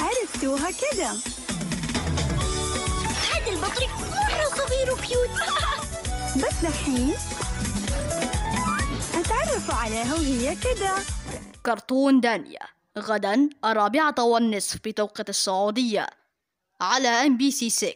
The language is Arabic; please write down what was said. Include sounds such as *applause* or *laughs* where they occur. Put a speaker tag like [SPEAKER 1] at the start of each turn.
[SPEAKER 1] عرفتوها كده.
[SPEAKER 2] هذا البطريق مرة صغير و cute. *laughs*
[SPEAKER 1] بس دحين اتعرفوا عليها وهي كده.
[SPEAKER 3] كرتون دانيا غدا الرابعة والنصف بتوقيت السعودية على ام بي سي 6